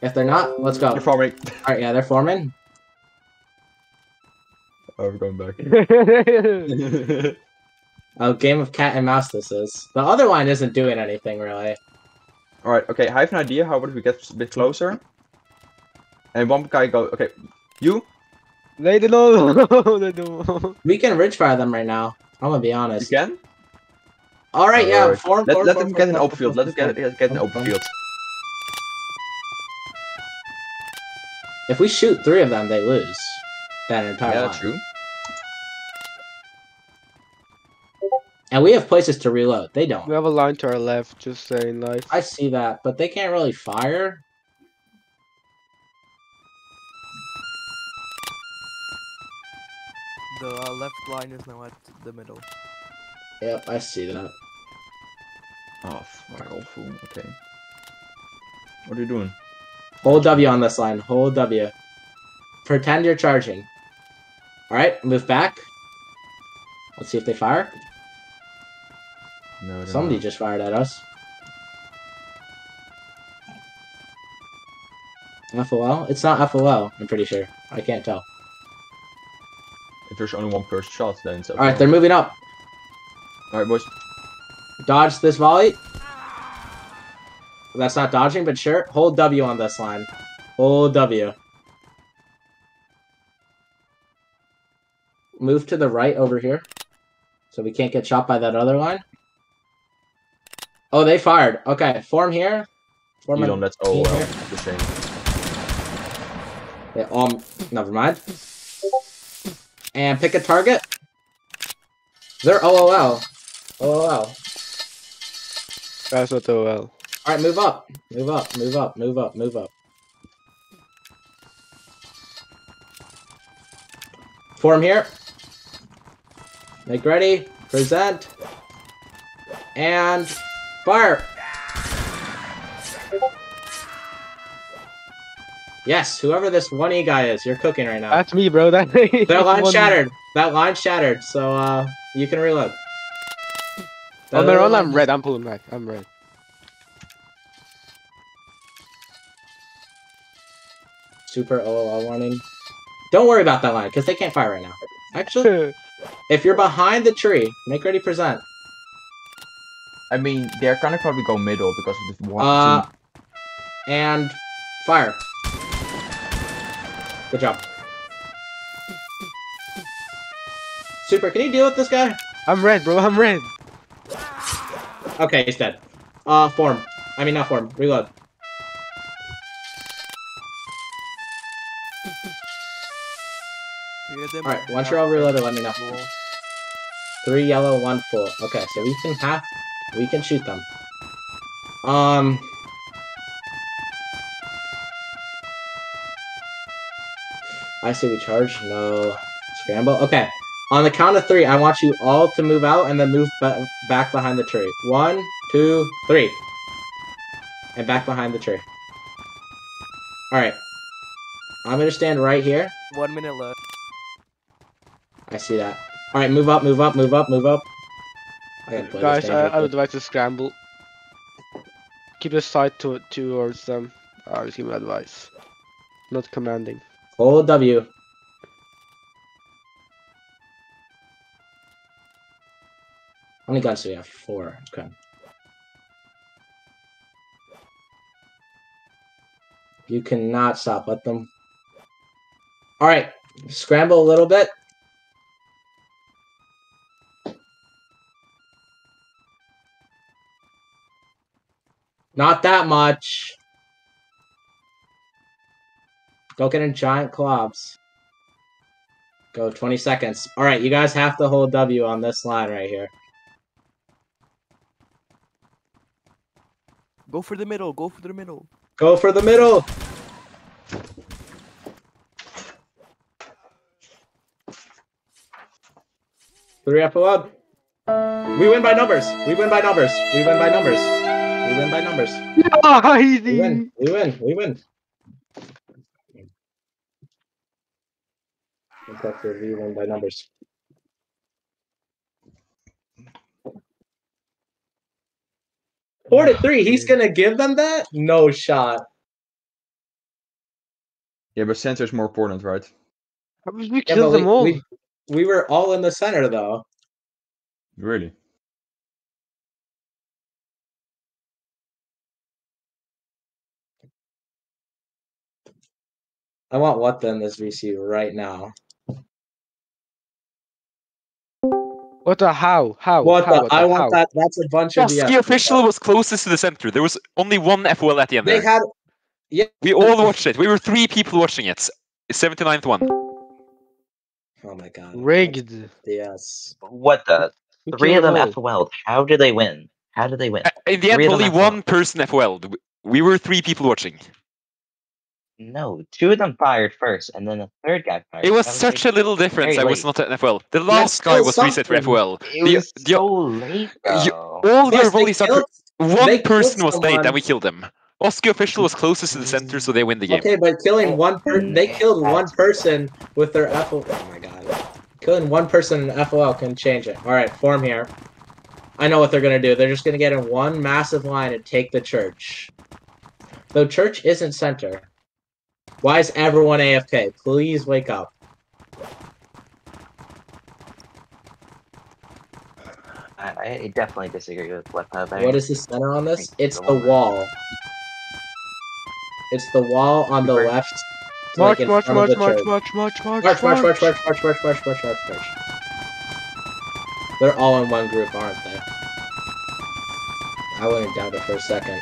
If they're not, let's go. They're forming. Alright, yeah, they're forming. Oh, we're going back. A game of cat and mouse this is. The other one isn't doing anything really. Alright, okay, I have an idea how about we get a bit closer. And one guy go, okay, you? they don't know. they don't. We can ridge fire them right now. I'm gonna be You honest. can? Alright, yeah, Alright. form, Let, form, let form, them form, get an open field, let them form, get, form. get an open field. If we shoot three of them, they lose. That entire Yeah, line. that's true. And we have places to reload. They don't. We have a line to our left, just saying, life. I see that, but they can't really fire. The uh, left line is now at the middle. Yep, I see that. Oh, fuck, awful, okay. What are you doing? Hold W on this line. Hold W. Pretend you're charging. Alright, move back. Let's see if they fire. No, Somebody not. just fired at us. FOL? It's not FOL, I'm pretty sure. I can't tell. If there's only one person shot, then it's okay. Alright, they're moving up. Alright, boys. Dodge this volley. That's not dodging, but sure. Hold W on this line. Hold W. Move to the right over here. So we can't get shot by that other line. Oh, they fired. Okay, form here. Form You in- don't, that's oh team well, here. the same. Yeah, um, never mind. And pick a target. They're LOL. LOL. That's not the well. Alright, move up. Move up, move up, move up, move up. Form here. Make ready. Present. And fire. Yes, whoever this 1E guy is, you're cooking right now. That's me, bro. That That line shattered. That line shattered, so uh you can reload. Oh, That no, other I'm line- red. I'm pulling back. I'm red. Super OLL warning. Don't worry about that line, because they can't fire right now. Actually, if you're behind the tree, make ready present. I mean, they're gonna probably go middle because of this one. Uh, two- and fire. Good job. Super, can you deal with this guy? I'm red, bro. I'm red. Okay, he's dead. Uh, form. I mean, not form. Reload. Alright, once you're all reloaded, let me know. Three yellow, one full. Okay, so we can have, we can shoot them. Um. I say we charge. No. Scramble. Okay. On the count of three, I want you all to move out and then move back behind the tree. One, two, three. And back behind the tree. Alright. I'm gonna stand right here. One minute left. I see that. Alright, move up, move up, move up, move up. I gotta play this Guys, I, I would advise to scramble. Keep the sight to towards them. I was giving advice. Not commanding. Hold W. How many guns do we have? Four. Okay. You cannot stop. Let them. Alright. Scramble a little bit. Not that much. Go get in giant clobs. Go 20 seconds. Alright, you guys have to hold W on this line right here. Go for the middle. Go for the middle. Go for the middle! Three up allowed. We win by numbers. We win by numbers. We win by numbers. We win by numbers. We win. We win. We win. Except for we win by numbers. Four to three. He's gonna give them that? No shot. Yeah, but center's more important, right? We killed but them we, all. We, we were all in the center though. Really? I want what then this VC right now. What the how? How? What how, the? I want how? that. That's a bunch of Yes, the official was closest to the center. There was only one FOL at the end They there. had. We all watched it. We were three people watching it. 79th one. Oh my god. Rigged. Yes. What the? We Three of them them all. FOL'd. How did they win? How did they win? Uh, In the end, Three of them only one person FOL'd. We- We were three people watching. No, two of them fired first, and then the third guy fired. It was That such like- a little difference. I was not an FOL. The last guy still was reset for something. FOL. It The- was the- so late you- All Yes, your volleys are. One person was late, someone. and we killed him. Oski official was closest to the center, so they win the game. Okay, but killing one person, they Mm, killed one person with their FOL. Oh my god. Killing one person in FOL can change it. Alright, form here. I know what they're gonna do. They're just gonna get in one massive line and take the church. Though church isn't center. Why is everyone AFK? Please wake up. I, I definitely disagree with what uh, What is the center on this? It's the wall. It's the wall on the left. March, like, in march, front of march, the march, church. march, march, march, March, march, march, march, march, march, march, march, march, march. They're all in one group, aren't they? I wouldn't doubt it for a second.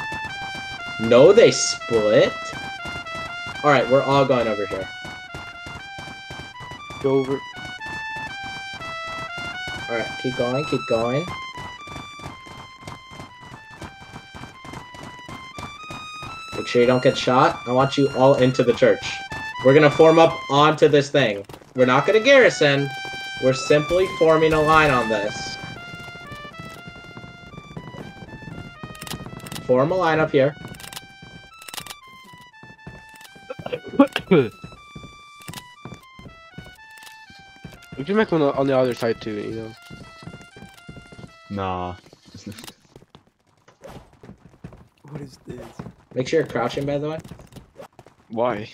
No, they split? Alright, we're all going over here. Go over. Alright, keep going, keep going. Make sure you don't get shot. I want you all into the church. We're gonna form up onto this thing. We're not gonna garrison. We're simply forming a line on this. Form a line up here. We can make one on on the other side too, you know. Nah. What is this? Make sure you're crouching, by the way. Why?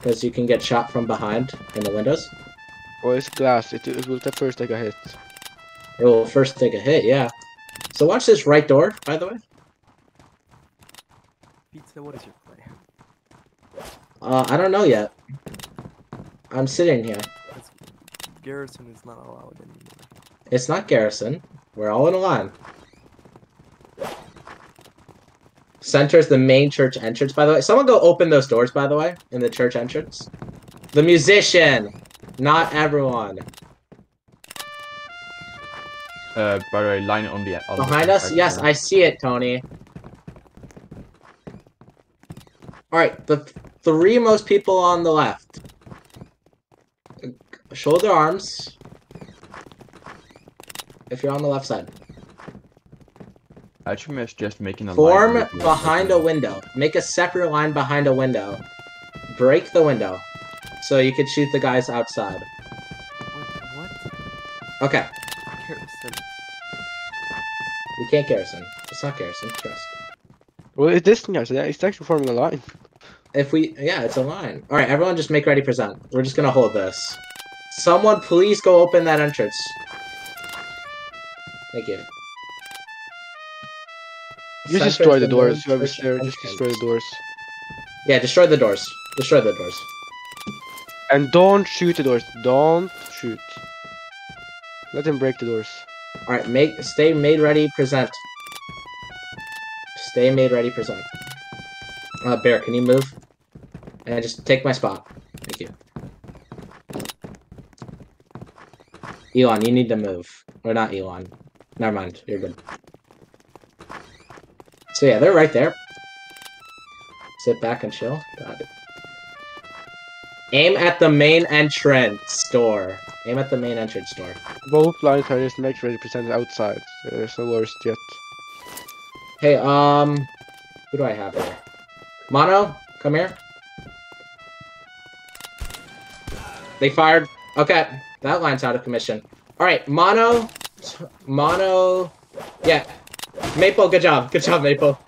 because you can get shot from behind in the windows. Or it's glass. It, it will at first take a hit. It will first take a hit, yeah. So watch this right door, by the way. Pizza, what is your play? Uh, I don't know yet. I'm sitting here. Garrison is not allowed anymore. It's not Garrison. We're all in a line. Center is the main church entrance, by the way. Someone go open those doors, by the way, in the church entrance. The musician! Not everyone. Uh, by the way, line on the on the Behind us? right Yes, there. I see it, Tony. Alright, the th- three most people on the left. Shoulder arms. If you're on the left side. I should miss just making a line Form with behind a window. Make a separate line behind a window. Break the window. So you could shoot the guys outside. What? What? Okay, Garrison. we can't garrison. It's not garrison, trust. Well, it is guys. Yeah, it's actually forming a line. If we, yeah, it's a line. All right, everyone, just make ready, present. We're just gonna hold this. Someone, please go open that entrance. Thank you. You destroy the doors. Whoever's there, just entrance. destroy the doors. Yeah, destroy the doors. Destroy the doors. And don't shoot the doors. Don't shoot. Let them break the doors. All right, make stay made ready, present. Stay made ready, present. Uh, Bear, can you move? And just take my spot. Thank you. Elon, you need to move. Or not Elon. Never mind. You're good. So yeah, they're right there. Sit back and chill. Got it. Aim at the main entrance door. Aim at the main entrance door. Both lines are just make ready present outside. There's the worst yet. Hey, um, who do I have here? Mono, come here. They fired. Okay, that line's out of commission. All right, Mono, Mono, yeah. Maple, good job, good job, Maple.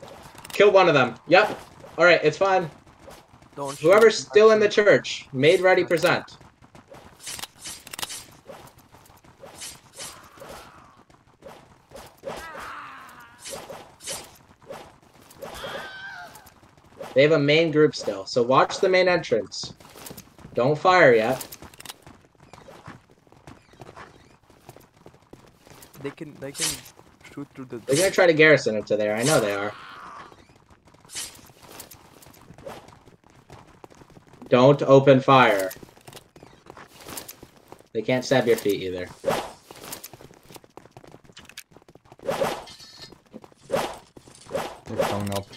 Kill one of them. Yep. All right, it's fine. Don't. Whoever's still in the church, made ready, present. They have a main group still, so watch the main entrance. Don't fire yet. They can. They can shoot through the. They're gonna try to garrison into there. I know they are. Don't open fire. They can't stab your feet either. They're coming up.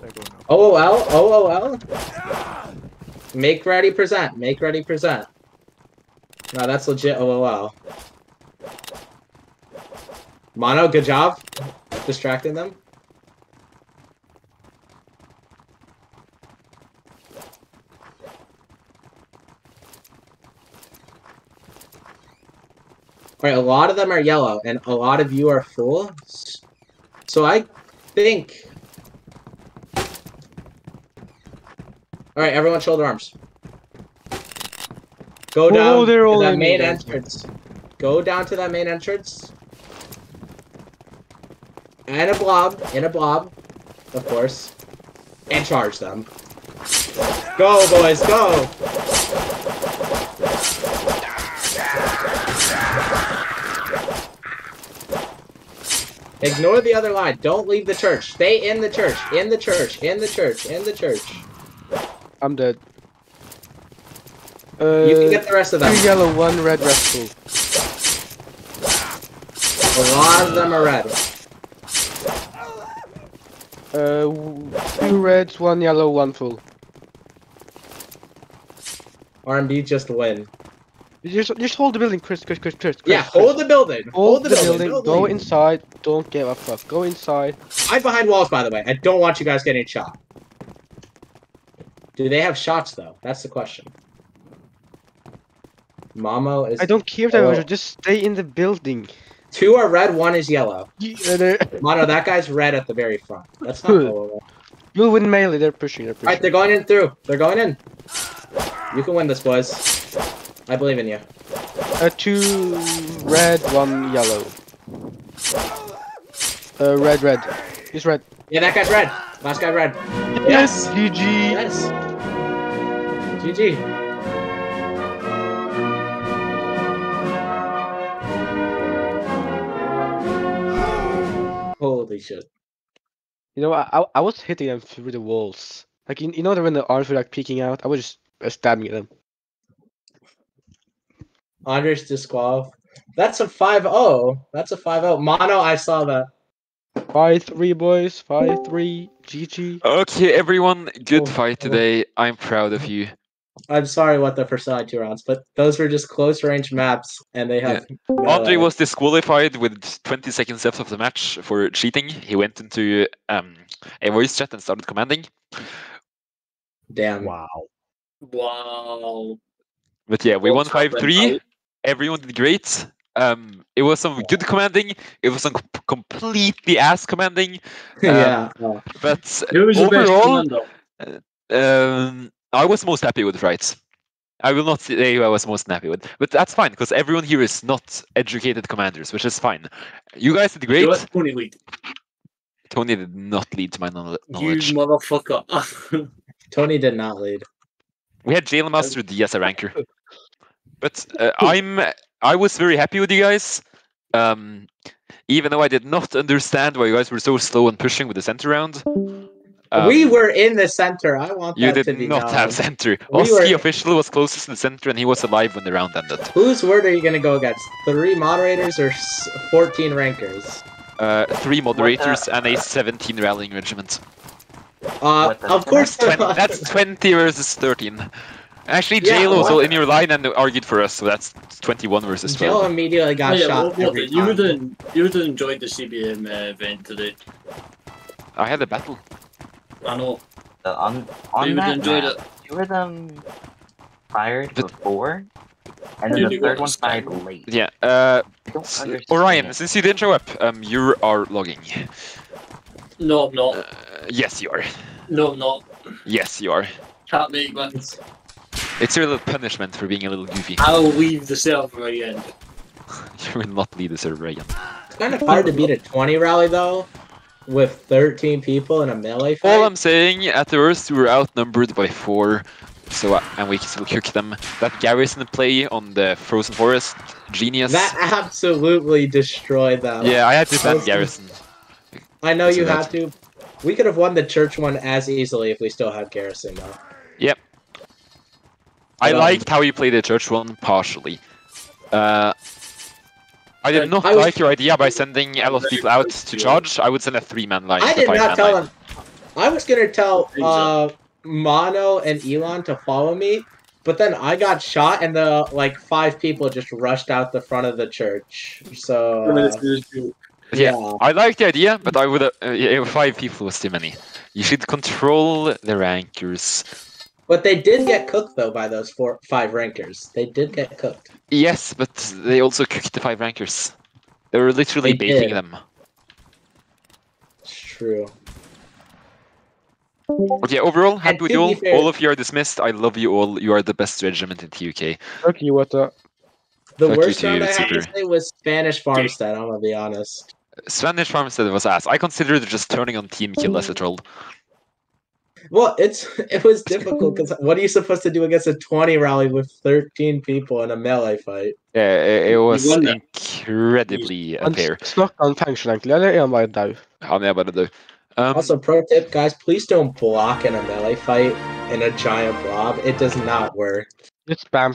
They're going up. OOL, OOL. Make ready, present. Make ready, present. No, that's legit OOL. Mono, good job. Distracting them. Alright, a lot of them are yellow, and a lot of you are full. So I think Alright, everyone shoulder arms. Go Oh, down they're to that main entrance. Go down to that main entrance. And a blob, And a blob, of course. And charge them. Go, boys, go! Ignore the other line. Don't leave the church. Stay in the church. In the church. In the church. In the church. I'm dead. Uh, You can get the rest of them. two yellow, one red restful. A lot of them are red. Uh, two reds, one yellow, one full. RMB just win. Just, just hold the building, Chris, Chris, Chris, Chris. Chris Yeah, hold the building. Hold the building. Don't Go inside. Don't give a fuck. Go inside. I'm behind walls, by the way. I don't want you guys getting shot. Do they have shots, though? That's the question. Mamo is... I don't care that Oh. much. Just stay in the building. Two are red, one is yellow. Mono, that guy's red at the very front. That's not... All You'll win melee. They're pushing. They're pushing. right, they're going in through. They're going in. You can win this, boys. I believe in you. Uh, two red, one yellow. Uh, red, red. He's red. Yeah, that guy's red. Last guy red. Yes. GG. Yes. GG. Holy shit. You know, I, I I was hitting them through the walls. Like you, you know, when the arms were like peeking out, I was just uh, stabbing them. Andres disqual. That's a 5-0. That's a 5-0. Mono, I saw that. Five three boys, five three. GG. Okay, everyone, good Oh, fight oh. today. I'm proud of you. I'm sorry what the first side two rounds, but those were just close range maps, and they have. Andre was disqualified with 20 seconds left of the match for cheating. He went into um, a voice chat and started commanding. Damn. Wow. Wow. But yeah, we won What's happened? 5 3. Everyone did great. Um, it was some good commanding. It was some com- completely ass commanding. yeah. oh. But Who was the best overall, commander? um, I was most happy with Frights. I will not say who I was most happy with, but that's fine because everyone here is not educated commanders, which is fine. You guys did great. You let Tony lead. Tony did not lead to my knowl- You motherfucker. Tony did not lead. We had Jail Master D as a ranker, but uh, I'm I was very happy with you guys. Um, even though I did not understand why you guys were so slow and pushing with the center round. We Um, were in the center. I want You that did to be not known. have center. We Oski were- official was closest to the center, and he was alive when the round ended. Whose word are you gonna go against? Three moderators or 14 rankers? Uh, three moderators and a 17 rallying regiment. Uh, of course. Twen- that's 20 versus 13. Actually, Yeah, JLo was what? in your line and argued for us, so that's 21 versus Jill 12. immediately Oh, got yeah, shot. what, what, every you would time. have you would have enjoyed the CBM uh, event today. I had a battle. I know. Uh, on on you would that enjoyed map, it. two of them fired But- before, and then Dude, the third one fired guy. late. Yeah, uh, I don't s- understand Orion, it. since you didn't show up, um, you are logging. No, I'm not. Uh, yes, you are. No, I'm not. Yes, you are. Can't make one. It's your little punishment for being a little goofy. I'll leave the server again. You will not leave the server again. It's kind of hard to beat a 20 rally though, with 13 people in a melee fight. All I'm saying, at the worst, we were outnumbered by four, so uh, and we can still cook them. That garrison play on the Frozen Forest, genius. That absolutely destroyed them. Yeah, I had to Frozen- garrison. I know So you had to. We could have won the church one as easily if we still had Garrison though. Yep. I Um, liked how you played the church one partially. Uh, I did not I was- like your idea by sending a lot of people out to charge. I would send a three-man line. I did not tell line. them. I was gonna tell uh, Mono and Elon to follow me, but then I got shot and the like five people just rushed out the front of the church. So uh, Yeah, yeah. I like the idea, but I would uh, yeah, five people was too many. You should control the rankers. But they did get cooked though by those four five rankers. They did get cooked. Yes, but they also cooked the five rankers. They were literally They baking did. them. It's true. Okay, overall, happy with to you all. fair- All of you are dismissed. I love you all. You are the best regiment in TUK. Fuck you, what the? The Fuck worst too, round I had to say was Spanish Farmstead. I'm gonna be honest. Spanish Farmstead was ass. I considered just turning on team kill as a troll. Well, it's it was difficult because what are you supposed to do against a 20 rally with 13 people in a melee fight? Yeah, it, it was incredibly Han fair. snackar han function egentlig, eller er han bare dau? Han er bare død. Um, Also, pro tip, guys, please don't block in a melee fight in a giant blob. It does not work. Litt spam